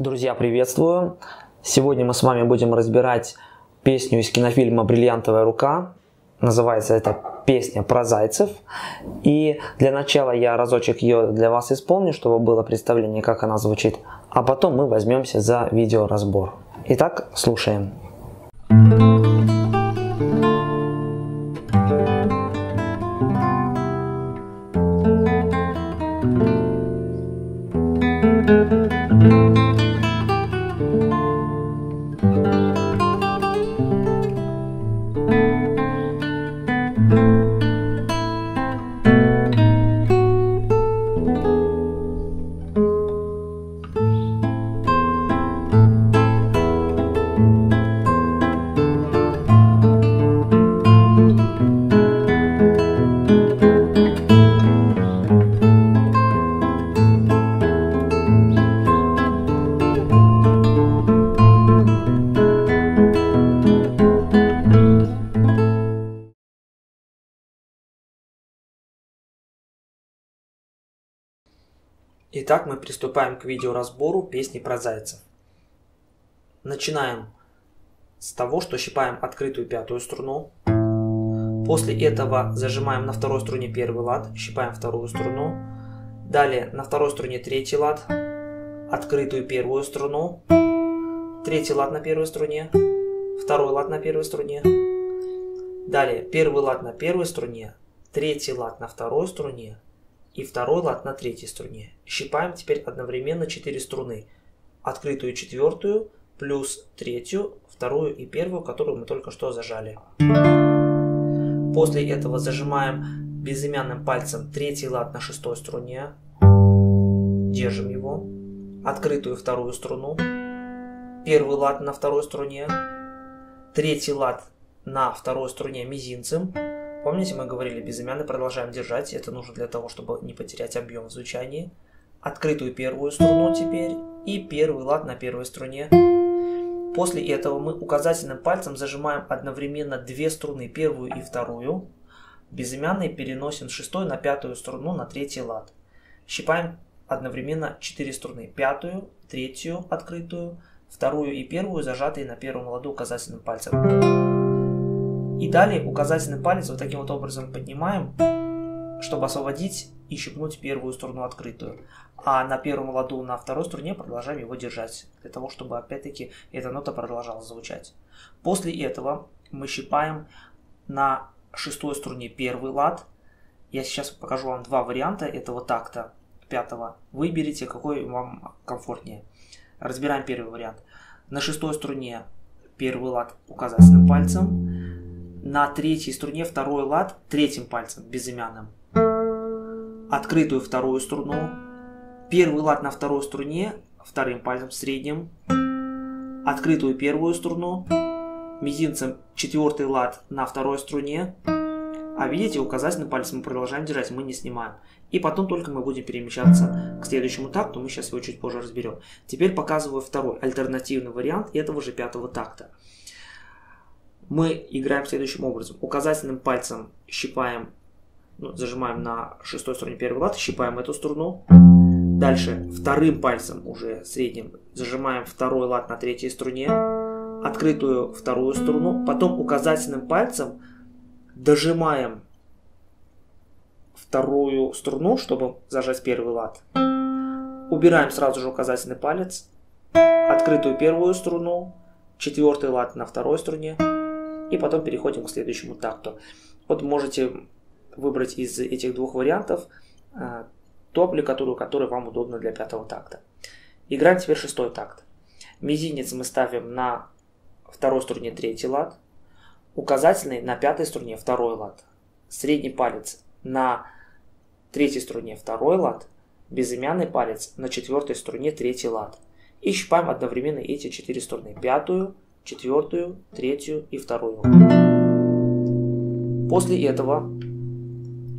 Друзья, приветствую! Сегодня мы с вами будем разбирать песню из кинофильма «Бриллиантовая рука». Называется эта песня про зайцев. И для начала я разочек ее для вас исполню, чтобы было представление, как она звучит. А потом мы возьмемся за видеоразбор. Итак, слушаем. Итак, мы приступаем к видеоразбору песни про зайцев. Начинаем с того, что щипаем открытую пятую струну. После этого зажимаем на второй струне первый лад, щипаем вторую струну. Далее на второй струне третий лад, открытую первую струну. Третий лад на первой струне, второй лад на первой струне. Далее первый лад на первой струне, третий лад на второй струне, и второй лад на третьей струне. Щипаем теперь одновременно 4 струны. Открытую четвертую, плюс третью, вторую и первую, которую мы только что зажали. После этого зажимаем безымянным пальцем третий лад на шестой струне. Держим его. Открытую вторую струну. Первый лад на второй струне. Третий лад на второй струне мизинцем. Помните, мы говорили, безымянный продолжаем держать. Это нужно для того, чтобы не потерять объем в звучании. Открытую первую струну теперь и первый лад на первой струне. После этого мы указательным пальцем зажимаем одновременно две струны, первую и вторую. Безымянный переносим шестой на пятую струну на третий лад. Щипаем одновременно четыре струны. Пятую, третью открытую, вторую и первую зажатые на первом ладу указательным пальцем. И далее указательный палец вот таким вот образом поднимаем, чтобы освободить и щипнуть первую струну открытую. А на первом ладу на второй струне продолжаем его держать, для того, чтобы опять-таки эта нота продолжала звучать. После этого мы щипаем на шестой струне первый лад. Я сейчас покажу вам два варианта этого такта пятого. Выберите, какой вам комфортнее. Разбираем первый вариант. На шестой струне первый лад указательным пальцем, на третьей струне второй лад третьим пальцем безымянным. Открытую вторую струну. Первый лад на второй струне вторым пальцем средним. Открытую первую струну. Мизинцем четвертый лад на второй струне. А видите, указательным пальцем мы продолжаем держать, мы не снимаем. И потом только мы будем перемещаться к следующему такту, мы сейчас его чуть позже разберем. Теперь показываю второй альтернативный вариант этого же пятого такта мы играем следующим образом. Указательным пальцем щипаем, ну, зажимаем на шестой струне первый лад, щипаем эту струну. Дальше вторым пальцем, уже средним, зажимаем второй лад на третьей струне, открытую вторую струну. Потом указательным пальцем дожимаем вторую струну, чтобы зажать первый лад. Убираем сразу же указательный палец, открытую первую струну, четвертый лад на второй струне, и потом переходим к следующему такту. Вот можете выбрать из этих двух вариантов э, ту аппликатуру, которая вам удобна для пятого такта. Играем теперь шестой такт. Мизинец мы ставим на второй струне третий лад, указательный на пятой струне второй лад, средний палец на третьей струне второй лад, безымянный палец на четвертой струне третий лад. И щипаем одновременно эти четыре струны. Пятую, четвертую, третью и вторую. После этого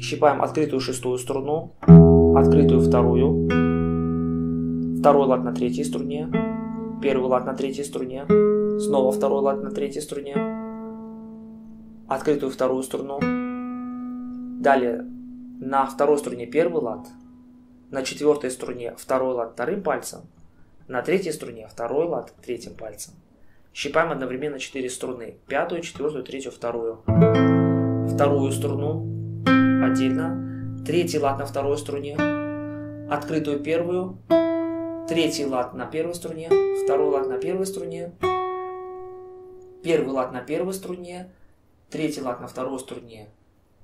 щипаем открытую шестую струну, открытую вторую, второй лад на третьей струне, первый лад на третьей струне, снова второй лад на третьей струне, открытую вторую струну, далее на второй струне первый лад, на четвертой струне второй лад вторым пальцем, На третьей струне второй лад третьим пальцем. Щипаем одновременно 4 струны. Пятую, четвертую, третью, вторую. Вторую струну отдельно. Третий лад на второй струне. Открытую первую. Третий лад на первой струне. Второй лад на первой струне. Первый лад на первой струне. Третий лад на второй струне.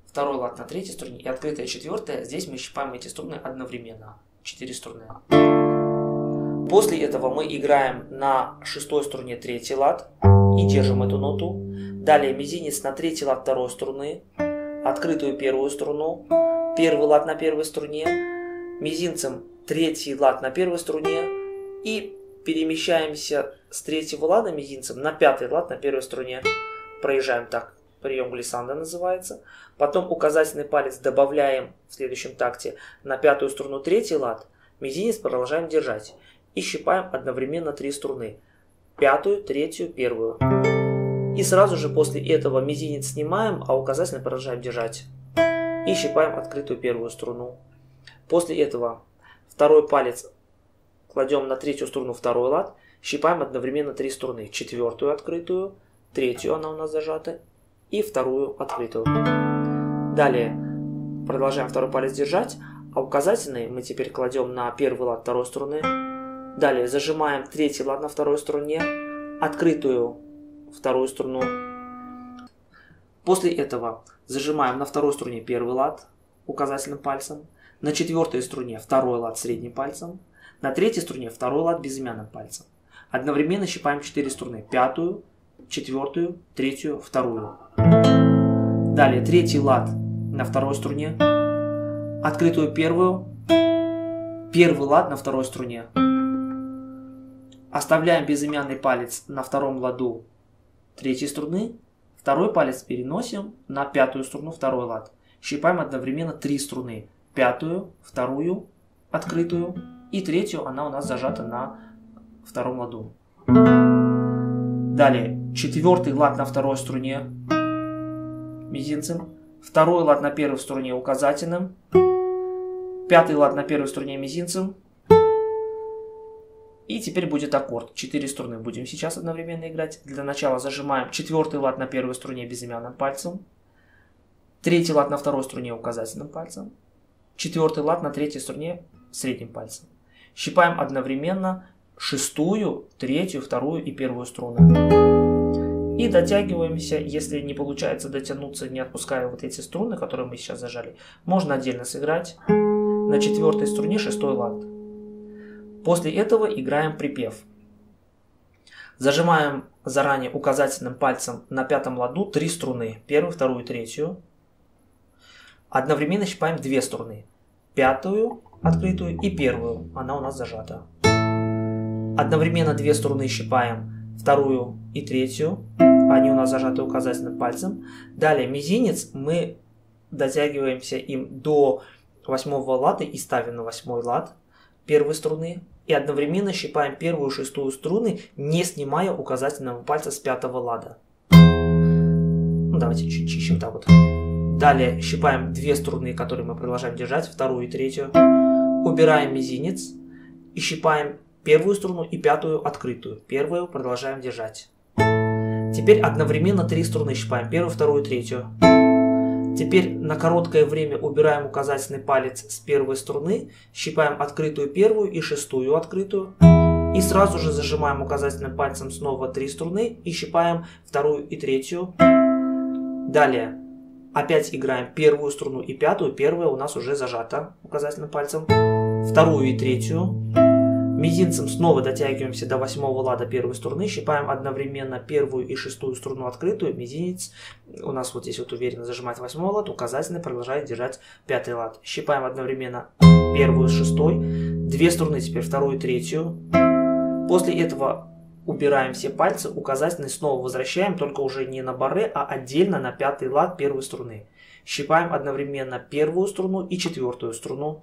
Второй лад на третьей струне. И открытая четвертая. Здесь мы щипаем эти струны одновременно. Четыре струны. После этого мы играем на шестой струне третий лад и держим эту ноту. Далее мизинец на третий лад второй струны, открытую первую струну, первый лад на первой струне, мизинцем третий лад на первой струне и перемещаемся с третьего лада мизинцем на пятый лад на первой струне. Проезжаем так, прием глиссанда называется. Потом указательный палец добавляем в следующем такте на пятую струну третий лад, мизинец продолжаем держать и щипаем одновременно три струны. Пятую, третью, первую. И сразу же после этого мизинец снимаем, а указательный продолжаем держать. И щипаем открытую первую струну. После этого второй палец кладем на третью струну второй лад, щипаем одновременно три струны. Четвертую открытую, третью она у нас зажата и вторую открытую. Далее продолжаем второй палец держать, а указательный мы теперь кладем на первый лад второй струны, Далее зажимаем третий лад на второй струне, открытую вторую струну. После этого зажимаем на второй струне первый лад указательным пальцем, на четвертой струне второй лад средним пальцем, на третьей струне второй лад безымянным пальцем. Одновременно щипаем 4 струны. Пятую, четвертую, третью, вторую. Далее третий лад на второй струне, открытую первую, первый лад на второй струне, Оставляем безымянный палец на втором ладу третьей струны, второй палец переносим на пятую струну второй лад. Щипаем одновременно три струны. Пятую, вторую, открытую и третью, она у нас зажата на втором ладу. Далее, четвертый лад на второй струне мизинцем, второй лад на первой струне указательным, пятый лад на первой струне мизинцем, и теперь будет аккорд. Четыре струны будем сейчас одновременно играть. Для начала зажимаем четвертый лад на первой струне безымянным пальцем. Третий лад на второй струне указательным пальцем. Четвертый лад на третьей струне средним пальцем. Щипаем одновременно шестую, третью, вторую и первую струны. И дотягиваемся, если не получается дотянуться, не отпуская вот эти струны, которые мы сейчас зажали, можно отдельно сыграть на четвертой струне шестой лад. После этого играем припев. Зажимаем заранее указательным пальцем на пятом ладу три струны. Первую, вторую, третью. Одновременно щипаем две струны. Пятую, открытую и первую. Она у нас зажата. Одновременно две струны щипаем. Вторую и третью. Они у нас зажаты указательным пальцем. Далее мизинец мы дотягиваемся им до восьмого лада и ставим на восьмой лад первой струны и одновременно щипаем первую шестую струны, не снимая указательного пальца с пятого лада. Ну, давайте чуть чище вот так вот. Далее щипаем две струны, которые мы продолжаем держать, вторую и третью. Убираем мизинец и щипаем первую струну и пятую открытую. Первую продолжаем держать. Теперь одновременно три струны щипаем. Первую, вторую, третью. Теперь на короткое время убираем указательный палец с первой струны, щипаем открытую первую и шестую открытую. И сразу же зажимаем указательным пальцем снова три струны и щипаем вторую и третью. Далее опять играем первую струну и пятую. Первая у нас уже зажата указательным пальцем. Вторую и третью. Мизинцем снова дотягиваемся до восьмого лада первой струны, щипаем одновременно первую и шестую струну открытую, мизинец у нас вот здесь вот уверенно зажимает восьмой лад, указательный продолжает держать пятый лад. Щипаем одновременно первую с шестой, две струны теперь вторую и третью. После этого убираем все пальцы, указательный снова возвращаем, только уже не на баре, а отдельно на пятый лад первой струны. Щипаем одновременно первую струну и четвертую струну.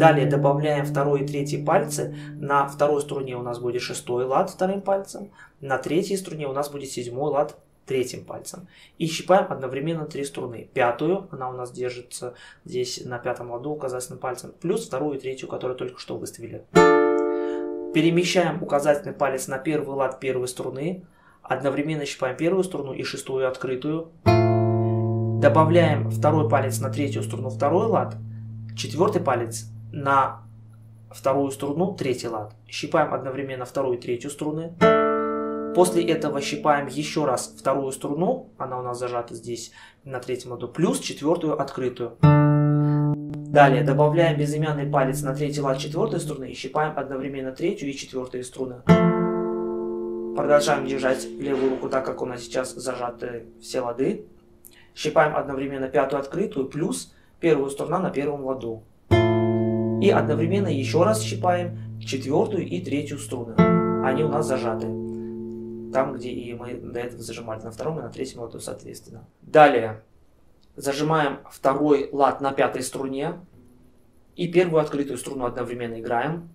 Далее добавляем второй и третий пальцы. На второй струне у нас будет шестой лад вторым пальцем. На третьей струне у нас будет седьмой лад третьим пальцем. И щипаем одновременно три струны. Пятую, она у нас держится здесь на пятом ладу указательным пальцем, плюс вторую и третью, которую только что выставили. Перемещаем указательный палец на первый лад первой струны. Одновременно щипаем первую струну и шестую открытую. Добавляем второй палец на третью струну второй лад. Четвертый палец на вторую струну третий лад. Щипаем одновременно вторую и третью струны. После этого щипаем еще раз вторую струну, она у нас зажата здесь на третьем ладу, плюс четвертую открытую. Далее добавляем безымянный палец на третий лад четвертой струны и щипаем одновременно третью и четвертую струны. Продолжаем держать левую руку так, как у нас сейчас зажаты все лады. Щипаем одновременно пятую открытую плюс первую струна на первом ладу. И одновременно еще раз щипаем четвертую и третью струны. Они у нас зажаты. Там, где и мы до этого зажимали на втором и на третьем ладу соответственно. Далее Зажимаем второй лад на пятой струне и первую открытую струну одновременно играем.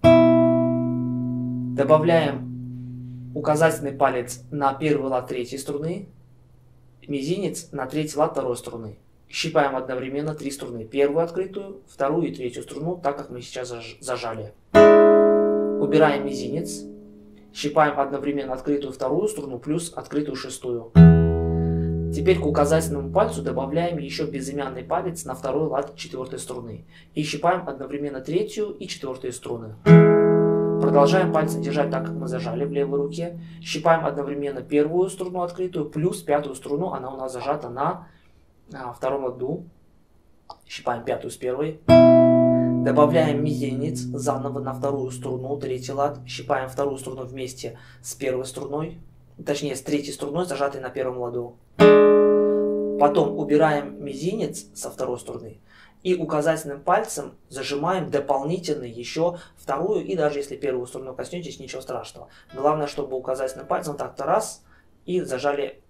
Добавляем указательный палец на первый лад третьей струны, мизинец на третий лад второй струны. Щипаем одновременно три струны. Первую открытую, вторую и третью струну, так как мы сейчас зажали. Убираем мизинец. Щипаем одновременно открытую вторую струну плюс открытую шестую. Теперь к указательному пальцу добавляем еще безымянный палец на второй лад четвертой струны. И щипаем одновременно третью и четвертую струны. Продолжаем пальцы держать так, как мы зажали в левой руке. Щипаем одновременно первую струну открытую, плюс пятую струну, она у нас зажата на а, втором ладу. Щипаем пятую с первой. Добавляем мизинец заново на вторую струну, третий лад. Щипаем вторую струну вместе с первой струной. Точнее, с третьей струной, зажатой на первом ладу. Потом убираем мизинец со второй струны и указательным пальцем зажимаем дополнительно еще вторую и даже если первую струну коснетесь, ничего страшного. Главное, чтобы указательным пальцем так-то раз и зажали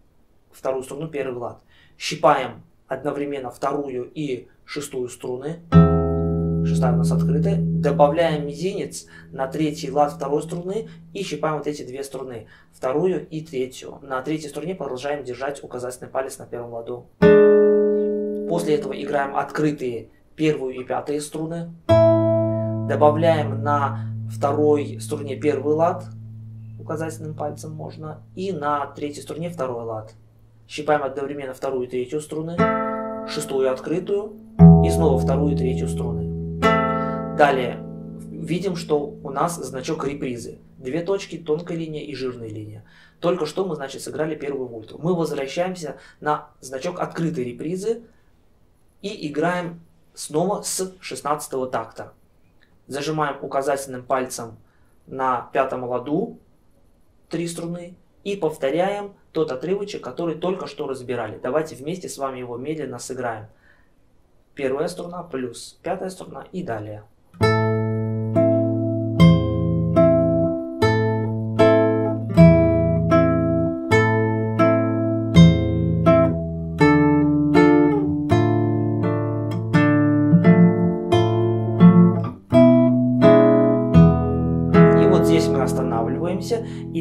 вторую струну первый лад. Щипаем одновременно вторую и шестую струны шестая у нас открытая, добавляем мизинец на третий лад второй струны и щипаем вот эти две струны, вторую и третью. На третьей струне продолжаем держать указательный палец на первом ладу. После этого играем открытые первую и пятую струны. Добавляем на второй струне первый лад, указательным пальцем можно, и на третьей струне второй лад. Щипаем одновременно вторую и третью струны, шестую открытую и снова вторую и третью струны. Далее, видим, что у нас значок репризы. Две точки, тонкая линия и жирная линия. Только что мы, значит, сыграли первую вольту. Мы возвращаемся на значок открытой репризы и играем снова с 16 такта. Зажимаем указательным пальцем на пятом ладу три струны и повторяем тот отрывочек, который только что разбирали. Давайте вместе с вами его медленно сыграем. Первая струна плюс пятая струна и далее.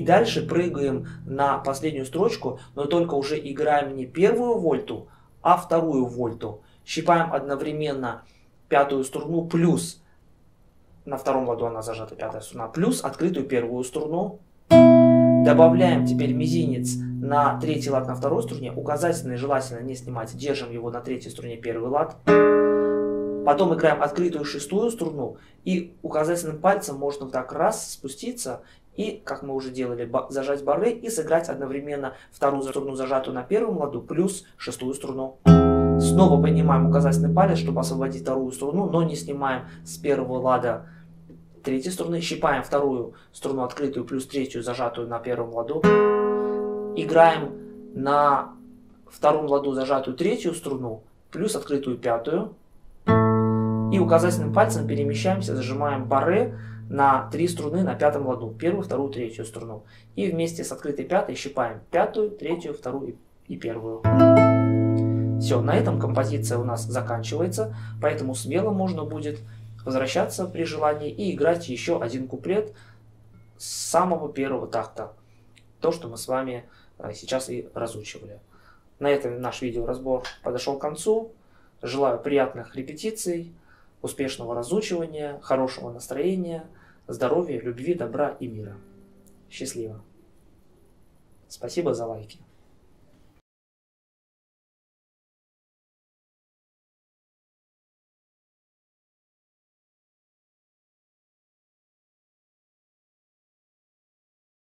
Дальше прыгаем на последнюю строчку, но только уже играем не первую вольту, а вторую вольту. Щипаем одновременно пятую струну плюс, на втором ладу она зажата пятая струна, плюс открытую первую струну. Добавляем теперь мизинец на третий лад на второй струне, указательный желательно не снимать, держим его на третьей струне первый лад. Потом играем открытую шестую струну и указательным пальцем можно так раз спуститься и, как мы уже делали, зажать бары и сыграть одновременно вторую струну зажатую на первом ладу плюс шестую струну. Снова поднимаем указательный палец, чтобы освободить вторую струну, но не снимаем с первого лада третьей струны. Щипаем вторую струну открытую плюс третью зажатую на первом ладу. Играем на втором ладу зажатую третью струну плюс открытую пятую. И указательным пальцем перемещаемся, зажимаем бары на три струны на пятом ладу. Первую, вторую, третью струну. И вместе с открытой пятой щипаем пятую, третью, вторую и первую. Все, на этом композиция у нас заканчивается, поэтому смело можно будет возвращаться при желании и играть еще один куплет с самого первого такта. То, что мы с вами э, сейчас и разучивали. На этом наш видеоразбор подошел к концу. Желаю приятных репетиций успешного разучивания, хорошего настроения. здоровья, любви, добра и мира. Счастливо. Спасибо за лайки.